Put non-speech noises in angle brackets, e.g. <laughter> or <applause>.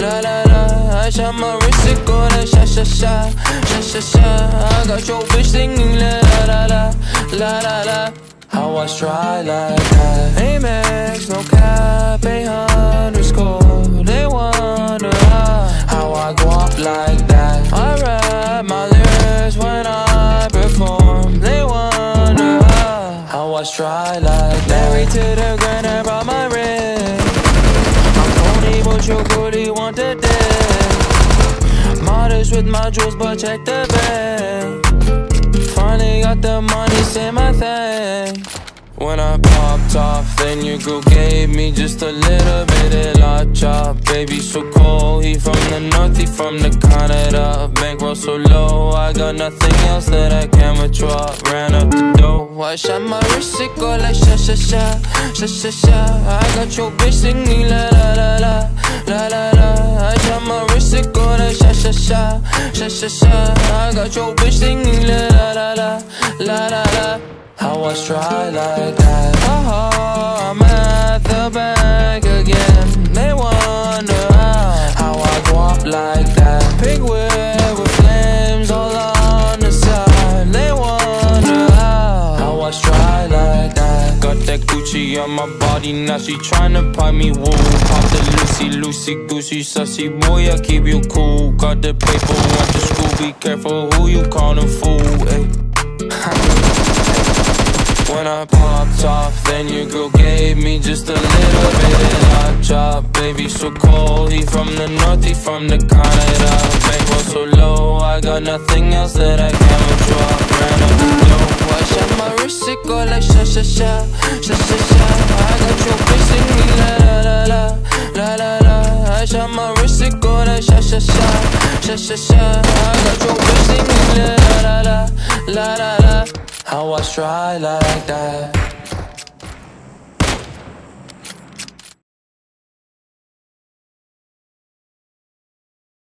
la la la. I shot my wrist, it go like sha sha sha, sha sha sha. I got your bitch singing la la la la, la la. How I try like that. Amex, no cap, a underscore They wonder how, I go up like that. I rap my lyrics when I perform. They wonder how, I try like that. Married to the grind, I brought my 41 today. Modest with my jewels, but check the bag. Finally got the money, say my thing. When I popped off, then your girl gave me just a little bit of la chop. Baby, so cold, he from the north, he from the Canada. Bankroll so low, I got nothing else that I can withdraw. Ran up the dough, I shot my wrist, it go like sha sha sha, sha sha. I got your bitch singing la la la la, la la la. I shot my wrist, it go like sha sha sha, sha sha sha. I got your bitch singing la la la la, la la la. How I try like that? Oh, I'm at the bank again. They wonder how, I up like that. Gucci on my body, now she tryna buy me woo. Pop the Lucy, Lucy, Goosey, sussy boy, I keep you cool. Got the paper, want the school, be careful who you callin' fool. Ayy. <laughs> When I popped off, then your girl gave me just a little bit of hot chop. Baby, so cold. He from the north, he from the Canada. Bankroll so low, I got nothing else that I can withdraw. Ran up sha sha sha. I got your bitch la la la, la la la. How I try like that